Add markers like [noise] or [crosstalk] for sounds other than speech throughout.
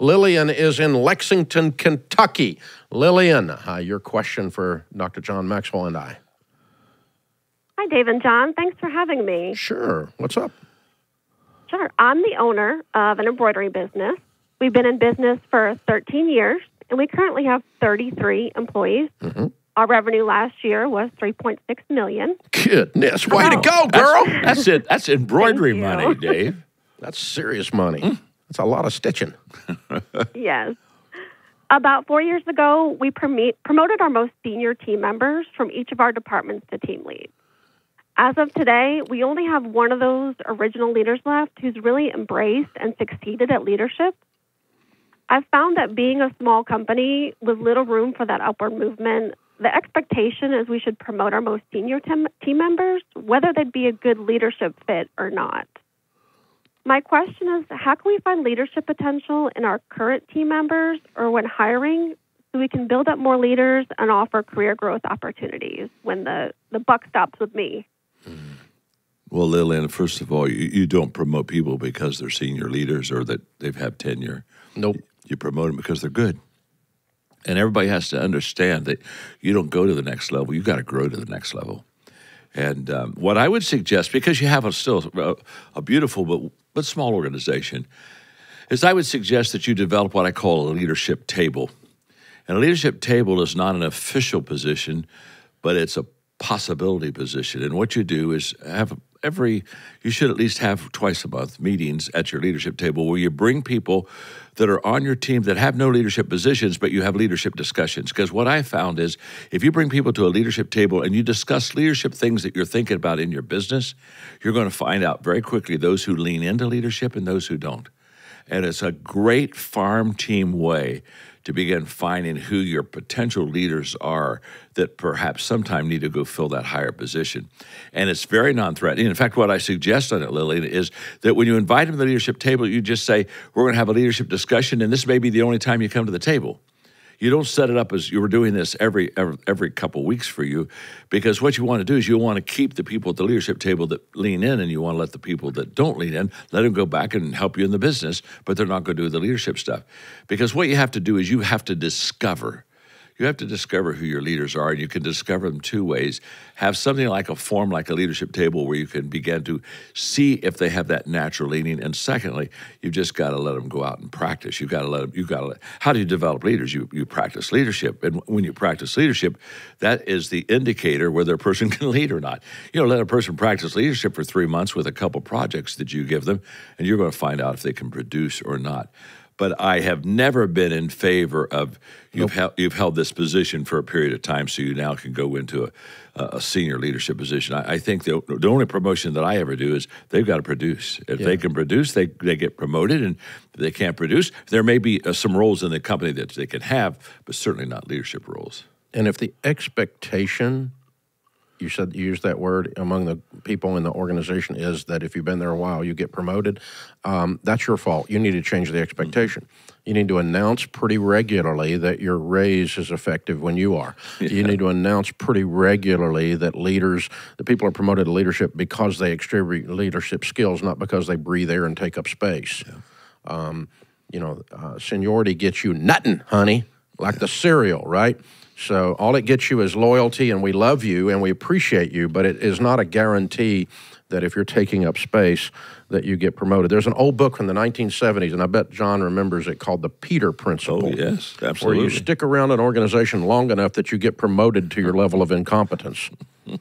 Lillian is in Lexington, Kentucky. Lillian, uh, your question for Dr. John Maxwell and I. Hi, Dave and John. Thanks for having me. Sure. What's up? Sure. I'm the owner of an embroidery business. We've been in business for 13 years, and we currently have 33 employees. Mm-hmm. Our revenue last year was 3.6 million. Goodness, way to Wow. go, girl! That's, that's it. That's embroidery money, Dave. That's serious money. That's a lot of stitching. [laughs] yes. About four years ago, we promoted our most senior team members from each of our departments to team leads. As of today, we only have one of those original leaders left who's really embraced and succeeded at leadership. I've found that being a small company with little room for that upward movement, the expectation is we should promote our most senior team members, whether they'd be a good leadership fit or not. My question is how can we find leadership potential in our current team members or when hiring so we can build up more leaders and offer career growth opportunities when the, the buck stops with me? Hmm. Well, Lillian, first of all, you, you don't promote people because they're senior leaders or that they've had tenure. Nope. You promote them because they're good. And everybody has to understand that you don't go to the next level, you got to grow to the next level. And um, what I would suggest, because you have a still a, a beautiful but, but small organization, is I would suggest that you develop what I call a leadership table. And a leadership table is not an official position, but it's a possibility position. And what you do is have every, you should at least have twice a month meetings at your leadership table where you bring people that are on your team that have no leadership positions, but you have leadership discussions. Because what I found is if you bring people to a leadership table and you discuss leadership things that you're thinking about in your business, you're going to find out very quickly those who lean into leadership and those who don't. And it's a great farm team way to begin finding who your potential leaders are that perhaps sometime need to go fill that higher position. And it's very non threatening. In fact, what I suggest on it, Lillian, is that when you invite them to the leadership table, you just say, We're going to have a leadership discussion, and this may be the only time you come to the table. You don't set it up as you were doing this every every, every couple weeks for you, because what you want to do is you want to keep the people at the leadership table that lean in, and you want to let the people that don't lean in let them go back and help you in the business, but they're not going to do the leadership stuff, because what you have to do is you have to discover. You have to discover who your leaders are, and you can discover them two ways. Have something like a form, like a leadership table, where you can begin to see if they have that natural leaning. And secondly, you've just got to let them go out and practice. You've got to let them. You've got to. Let, how do you develop leaders? You you practice leadership, and when you practice leadership, that is the indicator whether a person [laughs] can lead or not. You know, let a person practice leadership for three months with a couple projects that you give them, and you're going to find out if they can produce or not but I have never been in favor of you've held you've held this position for a period of time, so you now can go into a, a senior leadership position. I, I think the the only promotion that I ever do is they've got to produce. If they can produce, they they get promoted, and if they can't produce, there may be uh, some roles in the company that they can have, but certainly not leadership roles. And if the expectation, you said you used that word among the people in the organization, is that if you've been there a while, you get promoted, um, that's your fault. You need to change the expectation. You need to announce pretty regularly that your raise is effective when you are. You need to announce pretty regularly that leaders, that people are promoted to leadership because they exhibit leadership skills, not because they breathe air and take up space. Um, you know, uh, seniority gets you nothing, honey, like the cereal, right? So all it gets you is loyalty, and we love you and we appreciate you, but it is not a guarantee that if you're taking up space that you get promoted. There's an old book from the 1970s, and I bet John remembers it called the Peter Principle. Oh yes, Where you stick around an organization long enough that you get promoted to your level of incompetence. [laughs]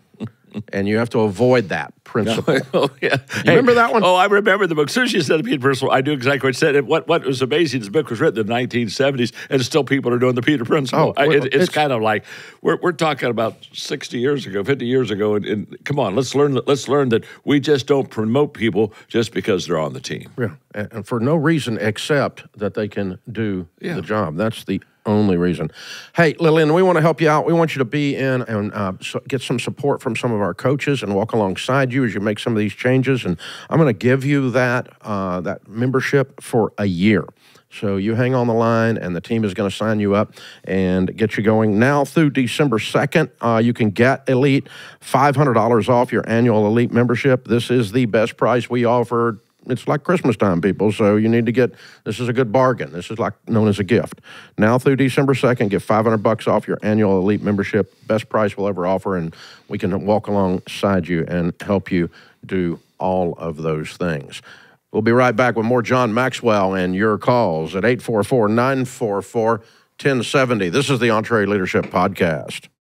and you have to avoid that principle. [laughs] oh yeah, You remember that one? Oh, I remember the book. As soon as you said the Peter Principle, I knew exactly what it said. And what what was amazing? This book was written in the 1970s, and still people are doing the Peter Principle. Oh, I- it- it's, it's- kind of like we're, we're talking about 60 years ago, 50 years ago, and, and come on, let's learn. that- Let's learn that we just don't promote people just because they're on the team. Yeah, and and for no reason except that they can do Yeah. the job. That's the only reason. Hey, Lillian, we want to help you out. We want you to be in and uh, so get some support from some of our coaches and walk alongside you as you make some of these changes. And I'm going to give you that uh, that membership for a year. So you hang on the line, and the team is going to sign you up and get you going. Now through December 2nd, uh, you can get Elite $500 off your annual Elite membership. This is the best price we offer it's like Christmas time, people. So you need to get this is a good bargain. This is like known as a gift. Now through December second, get five hundred bucks off your annual elite membership. Best price we'll ever offer, and we can walk alongside you and help you do all of those things. We'll be right back with more John Maxwell and your calls at 844 944 1070. This is the EntreLeadership Podcast.